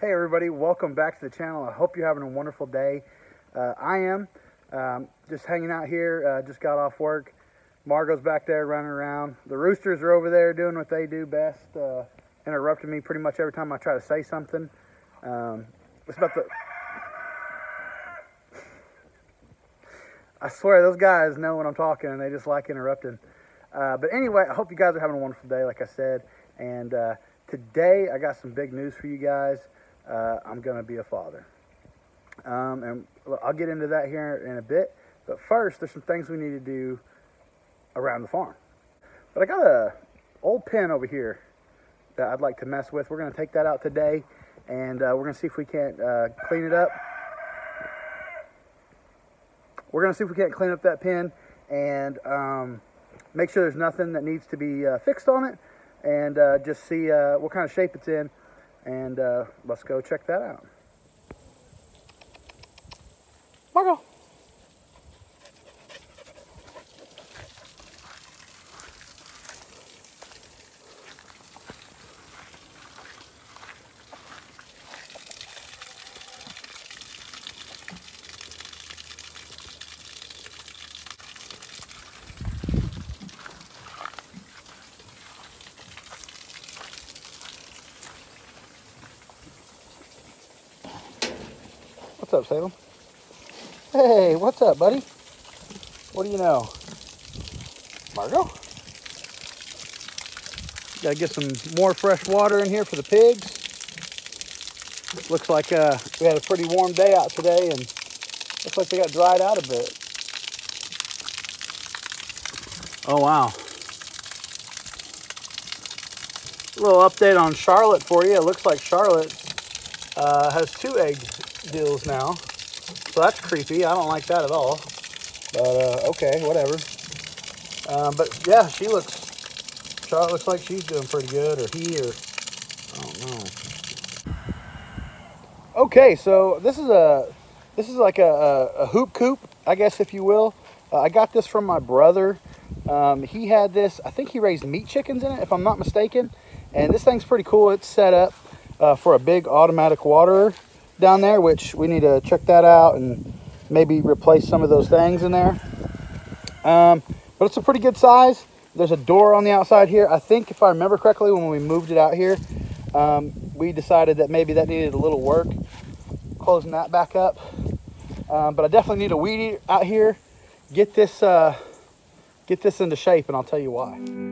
Hey everybody, welcome back to the channel. I hope you're having a wonderful day. Uh, I am um, just hanging out here, uh, just got off work. Margot's back there running around. The roosters are over there doing what they do best, uh, interrupting me pretty much every time I try to say something. Um, it's about the... I swear, those guys know when I'm talking and they just like interrupting. Uh, but anyway, I hope you guys are having a wonderful day, like I said. And uh, today, I got some big news for you guys uh, I'm going to be a father. Um, and I'll get into that here in a bit. But first, there's some things we need to do around the farm. But I got a old pen over here that I'd like to mess with. We're going to take that out today, and uh, we're going to see if we can't uh, clean it up. We're going to see if we can't clean up that pen and um, make sure there's nothing that needs to be uh, fixed on it, and uh, just see uh, what kind of shape it's in and uh, let's go check that out. Margot. What's up, Salem? Hey, what's up, buddy? What do you know? Margot? Gotta get some more fresh water in here for the pigs. Looks like uh, we had a pretty warm day out today and looks like they got dried out a bit. Oh, wow. A little update on Charlotte for you. It looks like Charlotte uh, has two eggs deals now. So that's creepy. I don't like that at all. But uh, okay, whatever. Um, but yeah, she looks. Charlotte looks like she's doing pretty good, or he, or I don't know. Okay, so this is a this is like a, a, a hoop coop, I guess, if you will. Uh, I got this from my brother. Um, he had this. I think he raised meat chickens in it, if I'm not mistaken. And this thing's pretty cool. It's set up uh, for a big automatic waterer down there, which we need to check that out and maybe replace some of those things in there. Um, but it's a pretty good size. There's a door on the outside here. I think if I remember correctly, when we moved it out here, um, we decided that maybe that needed a little work, closing that back up. Um, but I definitely need a weed eater out here. Get this, uh, get this into shape, and I'll tell you why.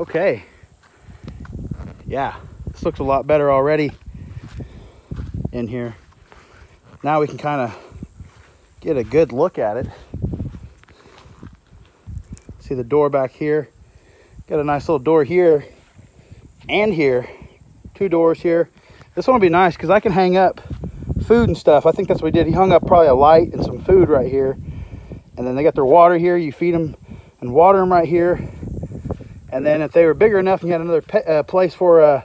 Okay. Yeah, this looks a lot better already in here. Now we can kind of get a good look at it. See the door back here. Got a nice little door here and here. Two doors here. This one will be nice because I can hang up food and stuff. I think that's what he did. He hung up probably a light and some food right here. And then they got their water here. You feed them and water them right here. And then if they were bigger enough and you had another uh, place for a,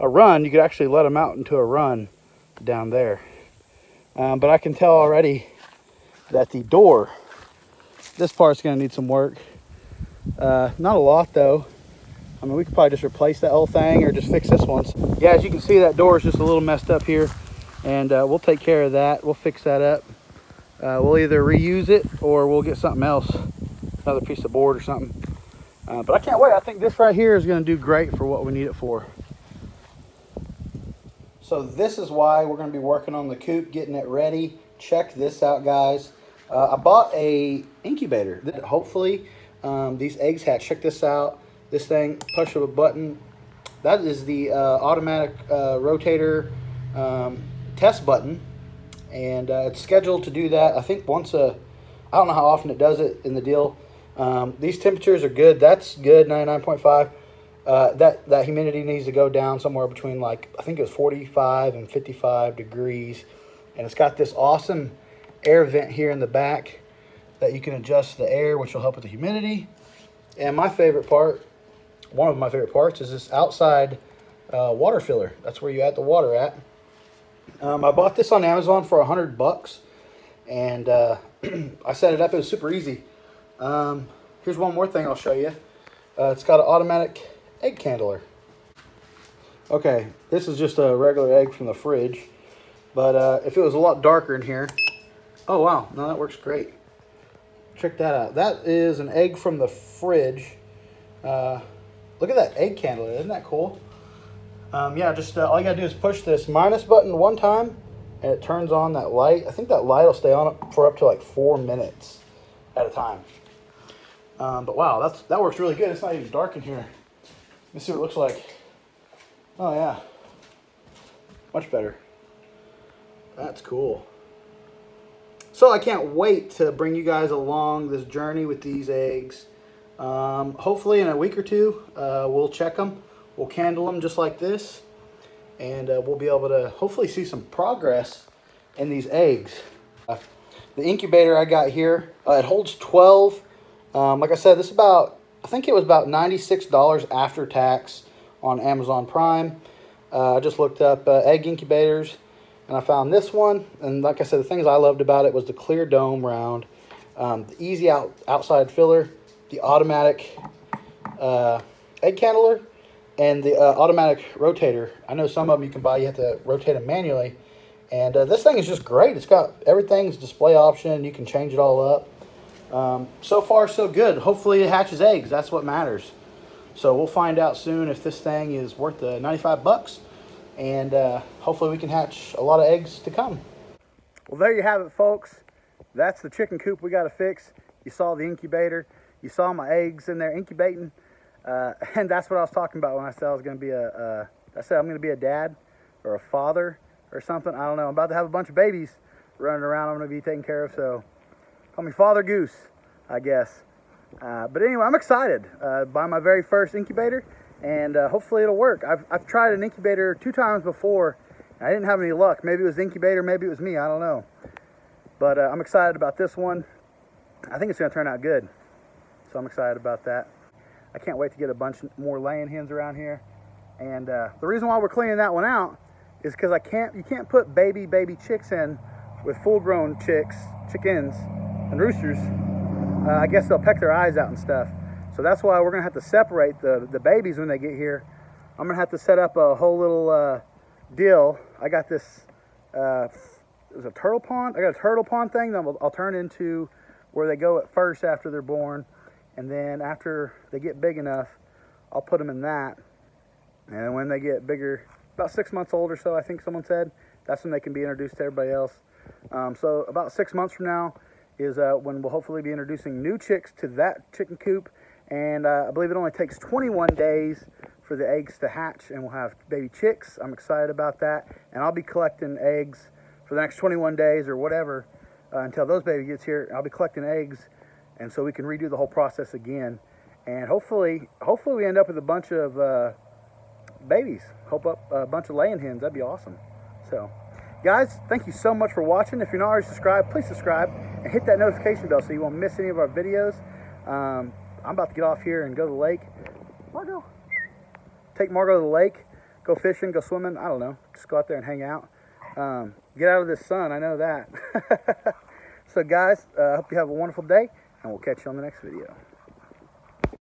a run, you could actually let them out into a run down there. Um, but I can tell already that the door, this part's gonna need some work. Uh, not a lot though. I mean, we could probably just replace that whole thing or just fix this one. Yeah, as you can see, that door is just a little messed up here. And uh, we'll take care of that. We'll fix that up. Uh, we'll either reuse it or we'll get something else. Another piece of board or something. Uh, but I can't wait. I think this right here is going to do great for what we need it for. So this is why we're going to be working on the coop, getting it ready. Check this out, guys. Uh, I bought a incubator that hopefully um, these eggs hatch. Check this out this thing, push of a button. That is the uh, automatic uh, rotator um, test button. And uh, it's scheduled to do that, I think once a, I don't know how often it does it in the deal. Um, these temperatures are good. That's good, 99.5. Uh, that, that humidity needs to go down somewhere between like, I think it was 45 and 55 degrees. And it's got this awesome air vent here in the back that you can adjust the air, which will help with the humidity. And my favorite part one of my favorite parts is this outside uh, water filler. That's where you add the water at. Um, I bought this on Amazon for a hundred bucks, and uh, I set it up. It was super easy. Um, here's one more thing I'll show you. Uh, it's got an automatic egg candler. Okay, this is just a regular egg from the fridge, but uh, if it was a lot darker in here, oh wow, no, that works great. Check that out. That is an egg from the fridge. Uh, Look at that egg candle. Isn't that cool? Um, yeah, just uh, all you got to do is push this minus button one time and it turns on that light. I think that light will stay on for up to like four minutes at a time. Um, but wow, that's that works really good. It's not even dark in here. Let me see what it looks like. Oh yeah, much better. That's cool. So I can't wait to bring you guys along this journey with these eggs. Um, hopefully in a week or two, uh, we'll check them. We'll candle them just like this. And uh, we'll be able to hopefully see some progress in these eggs. Uh, the incubator I got here, uh, it holds 12. Um, like I said, this is about, I think it was about $96 after tax on Amazon Prime. Uh, I just looked up uh, egg incubators and I found this one. And like I said, the things I loved about it was the clear dome round, um, the easy out outside filler, the automatic uh, egg candler and the uh, automatic rotator. I know some of them you can buy, you have to rotate them manually. And uh, this thing is just great. It's got everything's display option. You can change it all up. Um, so far, so good. Hopefully it hatches eggs. That's what matters. So we'll find out soon if this thing is worth the 95 bucks. And uh, hopefully we can hatch a lot of eggs to come. Well, there you have it, folks. That's the chicken coop we got to fix. You saw the incubator. You saw my eggs in there incubating. Uh, and that's what I was talking about when I said I was going to be a. Uh, I said I'm going to be a dad or a father or something. I don't know. I'm about to have a bunch of babies running around I'm going to be taking care of. So call me Father Goose, I guess. Uh, but anyway, I'm excited. Uh, buy my very first incubator and uh, hopefully it'll work. I've, I've tried an incubator two times before. I didn't have any luck. Maybe it was the incubator, maybe it was me. I don't know. But uh, I'm excited about this one. I think it's going to turn out good. So I'm excited about that. I can't wait to get a bunch more laying hens around here. And uh, the reason why we're cleaning that one out is because I can't, you can't put baby, baby chicks in with full grown chicks, chickens, and roosters. Uh, I guess they'll peck their eyes out and stuff. So that's why we're gonna have to separate the, the babies when they get here. I'm gonna have to set up a whole little uh, deal. I got this, uh, it was a turtle pond. I got a turtle pond thing that I'll, I'll turn into where they go at first after they're born and then after they get big enough I'll put them in that and when they get bigger about six months old or so I think someone said that's when they can be introduced to everybody else um, so about six months from now is uh, when we'll hopefully be introducing new chicks to that chicken coop. And uh, I believe it only takes 21 days for the eggs to hatch and we'll have baby chicks. I'm excited about that. And I'll be collecting eggs for the next 21 days or whatever uh, until those baby gets here. I'll be collecting eggs and so we can redo the whole process again. And hopefully hopefully we end up with a bunch of uh, babies. Hope up a bunch of laying hens. That'd be awesome. So guys thank you so much for watching. If you're not already subscribed please subscribe and hit that notification bell so you won't miss any of our videos. Um, I'm about to get off here and go to the lake. Margo. Take Margo to the lake. Go fishing go swimming. I don't know. Just go out there and hang out. Um, get out of this sun. I know that. So guys I uh, hope you have a wonderful day and we'll catch you on the next video.